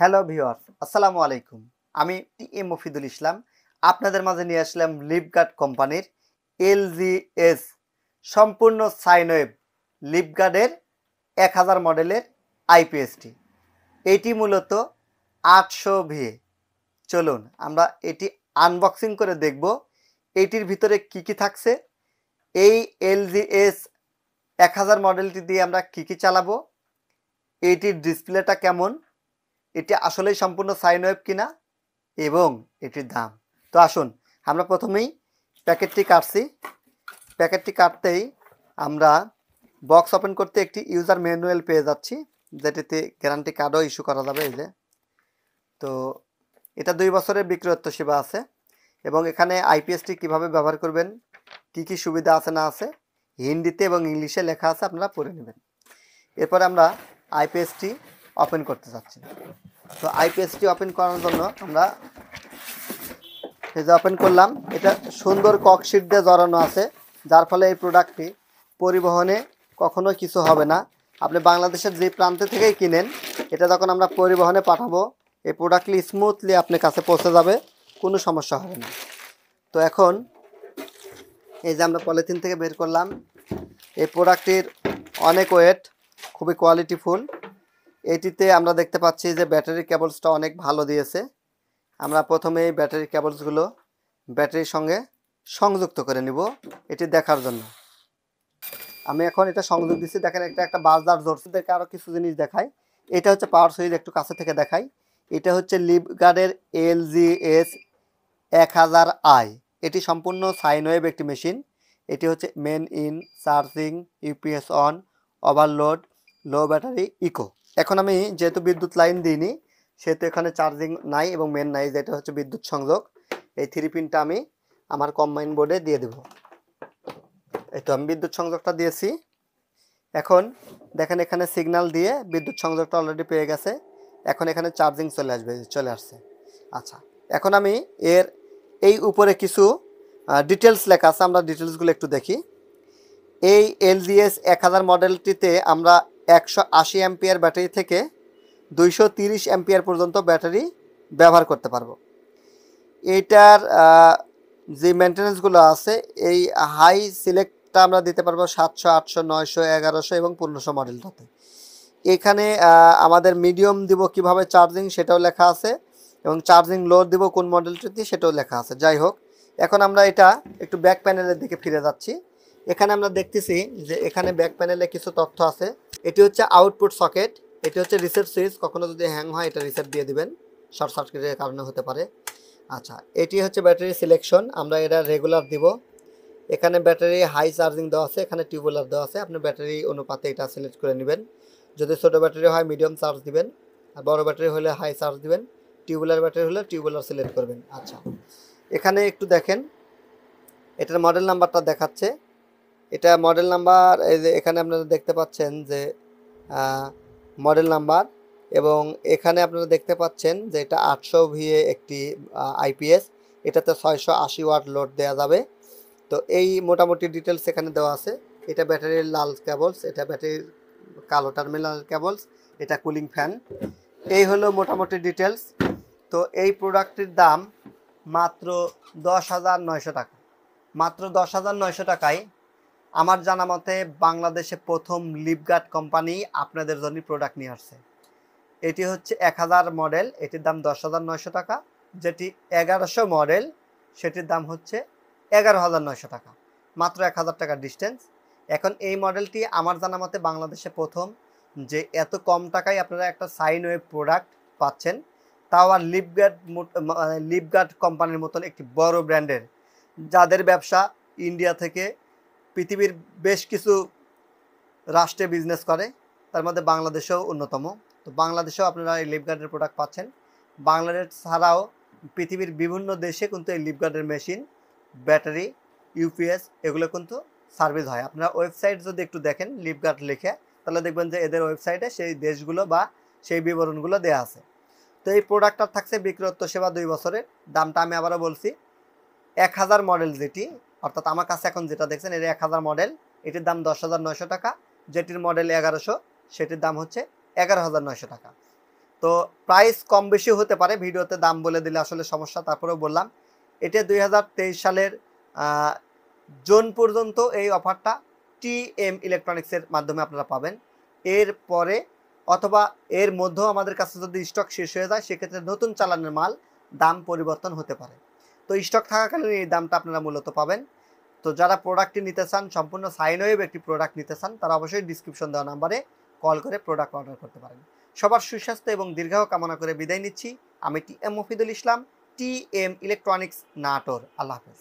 Hello viewers আসসালামু আলাইকুম। আমি টি এ মফিদুল ইসলাম। আপনাদের মাঝে নিয়ে আসলাম লিপগার্ড কোম্পানির এলজিএস সম্পূর্ণ সাইনওয়েভ লিপগার্ডের এক হাজার মডেলের আইপিএসটি এটি মূলত আটশো ভিএ চলুন, আমরা এটি আনবক্সিং করে দেখব। এটির ভিতরে কি কি থাকছে। এই এলজিএস এক হাজার মডেলটি দিয়ে আমরা কি কি চালাবো। এটির ডিসপ্লেটা কেমন। এটি আসলেই সম্পূর্ণ সাইন ওয়েভ কিনা এবং এটির দাম। তো আসুন, আমরা প্রথমেই প্যাকেটটি কাটছি। প্যাকেটটি কাটতেই আমরা বক্স ওপেন করতে একটি ইউজার ম্যানুয়াল পেয়ে যাচ্ছি, যেটিতে গ্যারান্টি কার্ডও ইস্যু করা যাবে এই যে। তো এটা দুই বছরের বিক্রয়ত্ব সেবা আছে এবং এখানে আইপিএসটি কীভাবে ব্যবহার করবেন, কি কি সুবিধা আছে না আছে, হিন্দিতে এবং ইংলিশে লেখা আছে, আপনারা পড়ে নেবেন। এরপরে আমরা আইপিএসটি ওপেন করতে চাচ্ছি তো আইপিএসটি ওপেন করার জন্য আমরা যে ওপেন করলাম। এটা সুন্দর ককশিট দিয়ে জড়ানো আছে, যার ফলে এই প্রোডাক্টটি পরিবহনে কখনো কিছু হবে না। আপনি বাংলাদেশের যে প্রান্ত থেকেই কিনেন, এটা যখন আমরা পরিবহনে পাঠাবো, এই প্রোডাক্টটি স্মুথলি আপনার কাছে পৌঁছে যাবে, কোনো সমস্যা হবে না। তো এখন এই যে আমরা পলিথিন থেকে বের করলাম, এই প্রোডাক্টটির অনেক ওয়েট খুবই কোয়ালিটিফুল এটিতে আমরা দেখতে পাচ্ছি যে ব্যাটারি কেবলসটা অনেক ভালো দিয়েছে। আমরা প্রথমে এই ব্যাটারি কেবলসগুলো ব্যাটারির সঙ্গে সংযুক্ত করে নিব এটি দেখার জন্য। আমি এখন এটা সংযোগ দিচ্ছি। দেখেন একটা একটা বাজার দেখে আরও কিছু জিনিস দেখাই। এটা হচ্ছে পাওয়ার সুইচ একটু কাছে থেকে দেখাই। এটা হচ্ছে লিপগার্ডের এল জি এস এক হাজার আই। এটি সম্পূর্ণ সাইন ওয়েভ একটি মেশিন। এটি হচ্ছে main in charging, UPS on, overload, low battery, eco. এখন আমি যেহেতু বিদ্যুৎ লাইন দিইনি, সেহেতু এখানে চার্জিং নাই এবং মেন নাই, যেটা হচ্ছে বিদ্যুৎ সংযোগ। এই থ্রি পিনটা আমি আমার কম্বাইন বোর্ডে দিয়ে দেব। এই তো আমি বিদ্যুৎ সংযোগটা দিয়েছি। এখন দেখেন এখানে সিগন্যাল দিয়ে বিদ্যুৎ সংযোগটা অলরেডি পেয়ে গেছে। এখন এখানে চার্জিং চলে আসবে, চলে আসছে। আচ্ছা এখন আমি এর এই উপরে কিছু ডিটেলস লেখা আছে, আমরা ডিটেলসগুলো একটু দেখি। এই এলজিএস এক হাজার মডেলটিতে আমরা একশো আশি অ্যাম্পিয়ার ব্যাটারি থেকে দুইশো তিরিশ অ্যাম্পিয়ার পর্যন্ত ব্যাটারি ব্যবহার করতে পারব। এইটার যে মেনটেন্যান্সগুলো আছে, এই হাই সিলেক্টটা আমরা দিতে পারব সাতশো, আটশো, নয়শো, এগারোশো এবং পনেরোশো মডেলটাতে এখানে আমাদের মিডিয়াম দিব কীভাবে চার্জিং সেটাও লেখা আছে এবং চার্জিং লোড দিব কোন মডেলটিতে সেটাও লেখা আছে। যাই হোক, এখন আমরা এটা একটু ব্যাক প্যানেলের দিকে ফিরে যাচ্ছি। এখানে আমরা দেখতেছি যে এখানে ব্যাক প্যানেলে কিছু তথ্য আছে। এটি হচ্ছে আউটপুট সকেট এটি হচ্ছে রিসেট সুইচ কখনো যদি হ্যাং হয় এটা রিসেট দিয়ে দিবেন। শর্ট সার্কিটের কারণে হতে পারে। আচ্ছা এটি হচ্ছে ব্যাটারি সিলেকশন আমরা এটা রেগুলার দিব। এখানে ব্যাটারি হাই চার্জিং দেওয়া আছে, এখানে টিউবওয়েলার দেওয়া আছে, আপনি ব্যাটারি অনুপাতে এটা সিলেক্ট করে নেবেন। যদি ছোটো ব্যাটারি হয় মিডিয়াম চার্জ দিবেন। আর বড় ব্যাটারি হলে হাই চার্জ দিবেন। টিউবওয়েলার ব্যাটারি হলে টিউবওয়েলার সিলেক্ট করবেন। আচ্ছা এখানে একটু দেখেন, এটার মডেল নাম্বারটা দেখাচ্ছে। এটা মডেল নাম্বার এই যে এখানে আপনারা দেখতে পাচ্ছেন যে মডেল নাম্বার এবং এখানে আপনারা দেখতে পাচ্ছেন যে এটা আটশো ভিএ একটি আইপিএস এটাতে ছয়শো আশি ওয়াট লোড দেওয়া যাবে। তো এই মোটামুটি ডিটেলস এখানে দেওয়া আছে। এটা ব্যাটারির লাল কেবলস এটা ব্যাটারির কালো টার্মিনাল কেবলস এটা কুলিং ফ্যান এই হলো মোটামুটি ডিটেলস তো এই প্রোডাক্টটির দাম মাত্র দশ হাজার নয়শো টাকা। মাত্র দশ হাজার নয়শো টাকায় আমার জানা মতে বাংলাদেশে প্রথম লিপগার্ড কোম্পানি আপনাদের জন্য প্রোডাক্ট নিয়ে আসছে। এটি হচ্ছে এক হাজার মডেল এটির দাম দশ হাজার নয়শো টাকা। যেটি এগারোশো মডেল সেটির দাম হচ্ছে এগারো হাজার নয়শো টাকা। মাত্র এক হাজার টাকার ডিস্টেন্স এখন এই মডেলটি আমার জানা মতে বাংলাদেশে প্রথম। যে এত কম টাকায় আপনারা একটা সাইন ওয়েভ প্রোডাক্ট পাচ্ছেন, তাও আর লিপগার্ড লিপগার্ড কোম্পানির মতন একটি বড় ব্র্যান্ডের যাদের ব্যবসা ইন্ডিয়া থেকে পৃথিবীর বেশ কিছু রাষ্ট্রে বিজনেস করে, তার মধ্যে বাংলাদেশেও অন্যতম। তো বাংলাদেশেও আপনারা এই লিপগার্ডের প্রোডাক্ট পাচ্ছেন। বাংলাদেশ ছাড়াও পৃথিবীর বিভিন্ন দেশে কিন্তু এই লিপগার্ডের মেশিন ব্যাটারি ইউপিএস এগুলো কিন্তু সার্ভিস হয়। আপনারা ওয়েবসাইট যদি একটু দেখেন লিপগার্ড লিখে, তাহলে দেখবেন যে এদের ওয়েবসাইটে সেই দেশগুলো বা সেই বিবরণগুলো দেওয়া আছে। তো এই প্রোডাক্টটা থাকছে বিক্রয়ত্ব সেবা দুই বছরের। দামটা আমি আবারও বলছি, এক হাজার মডেল যেটি অর্থাৎ আমার কাছে এখন যেটা দেখছেন এর এক হাজার মডেল এটির দাম দশ হাজার নয়শো টাকা। যেটির মডেল এগারোশো, সেটির দাম হচ্ছে এগারো হাজার নয়শো টাকা। তো প্রাইস কম বেশি হতে পারে, ভিডিওতে দাম বলে দিলে আসলে সমস্যা, তারপরেও বললাম। এটা দুই হাজার তেইশ সালের জুন পর্যন্ত এই অফারটা টি এম ইলেকট্রনিক্সের মাধ্যমে আপনারা পাবেন। এর পরে অথবা এর মধ্যেও আমাদের কাছে যদি স্টক শেষ হয়ে যায়, সেক্ষেত্রে নতুন চালানের মাল দাম পরিবর্তন হতে পারে। তো স্টক থাকাকালীন এই দামটা আপনারা মূলত পাবেন। তো যারা প্রোডাক্টটি নিতে চান, সম্পূর্ণ সাইন ওয়েব একটি প্রোডাক্ট নিতে চান, তারা অবশ্যই ডিসক্রিপশন দেওয়া নাম্বারে কল করে প্রোডাক্ট অর্ডার করতে পারেন। সবার সুস্বাস্থ্য এবং দীর্ঘ কামনা করে বিদায় নিচ্ছি। আমি T M Mofidul Islam T M electronics Natore. আল্লাহ হাফেজ।